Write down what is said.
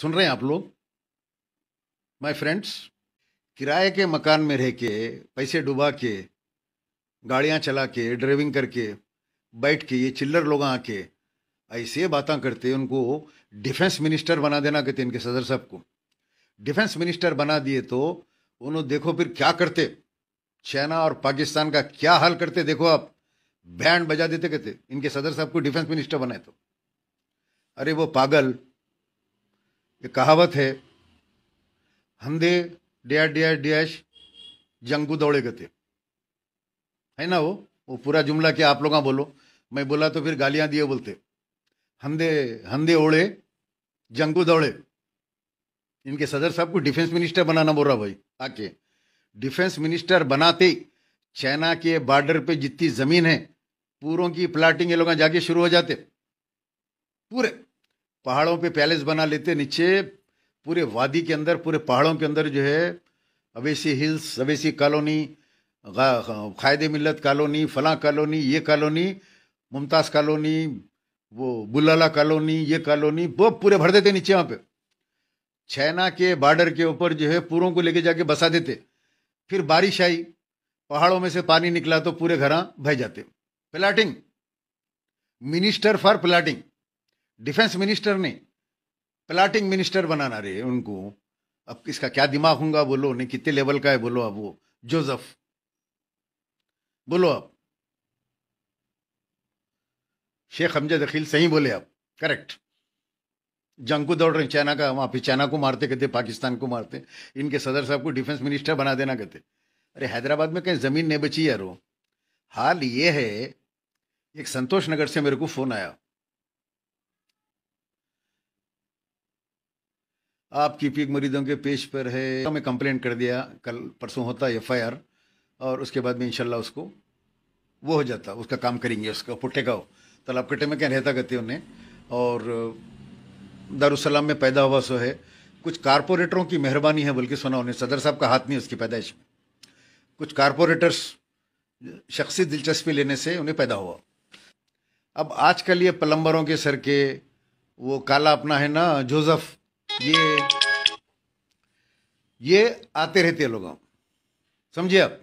सुन रहे हैं आप लोग? माय फ्रेंड्स किराए के मकान में रह के, पैसे डुबा के, गाड़ियाँ चला के ड्राइविंग करके, बैठ के, ये चिल्लर लोग आके, ऐसे बातें करते उनको डिफेंस मिनिस्टर बना देना कहते इनके सदर साहब को। डिफेंस मिनिस्टर बना दिए तो उन्होंने देखो फिर क्या करते? चाइना और पाकिस्तान का क्या हाल करते देखो आप? बैंड बजा देते कहते, इनके सदर साहब को डिफेंस मिनिस्टर बनाए तो। अरे वो पागल ये कहावत है हंदे डैश डैश डैश जंगू दौड़े गते। है ना वो? वो पूरा जुमला क्या आप लोग बोलो। मैं बोला तो फिर गालियाँ दिए बोलते। हंदे हंदे ओड़े, जंगू दौड़े। इनके सदर साहब को डिफेंस मिनिस्टर बनाना बोल रहा भाई, आके। डिफेंस मिनिस्टर बनाते चाइना के बॉर्डर पे जितनी ज़मीन है, पूरों की प्लाटिंग ये लोग जाके शुरू हो जाते। पूरे पहाड़ों पे पैलेस बना लेते, नीचे पूरे वादी के अंदर, पूरे पहाड़ों के अंदर जो है, Owaisi hills, Owaisi colony Quaide Millat colony, फला कॉलोनी, ये कॉलोनी, मुमताज़ कॉलोनी, वो बुलाला कॉलोनी, ये कॉलोनी, वो पूरे भर देते नीचे वहाँ पे। छैना के बॉर्डर के ऊपर जो है, पूरों को लेके जाके बसा देते। फिर बारिश आई, पहाड़ों में से पानी निकला तो पूरे घर बह जाते। Plotting. Minister for plotting. Defence minister ने प्लाटिंग मिनिस्टर बनाना रहे उनको। अब इसका क्या दिमाग होगा? बोलो, नहीं, कितने लेवल का है? बोलो अब वो, जोसफ। बोलो अब। शेख हमजद अखिल सही बोले आप करेक्ट। जंग को दौड़ रहे चाइना का, वहाँ पे चाइना को मारते कहते, पाकिस्तान को मारते। इनके सदर साहब को डिफेंस मिनिस्टर बना देना कहते। अरे हैदराबाद में कहीं ज़मीन नहीं बची यार हाल ये है, एक संतोष नगर से मेरे को फ़ोन आया। आपकी पीक मरीजों के पेज पर है। तो मैं कंप्लेन कर दिया। कल परसों होता है एफ़ और उसके बाद में इंशाल्लाह उसको वो हो जाता। उसका काम करेंगे उसका। पुट्टे का हो। तालाब कट्टे में क्या रहता कहते उन्हें? और दारुसलाम में पैदा हुआ सो है। कुछ कारपोरेटरों की मेहरबानी है बल्कि सुना उन्हें सदर साहब का हाथ नहीं उसकी पैदाइश में। कुछ कारपोरेटर्स शख्सी दिलचस्पी लेने से उन्हें पैदा हुआ। अब आजकल ये प्लम्बरों के सर के वो काला अपना है ना, जोसफ ये ये आते रहते हैं लोग। समझिए आप?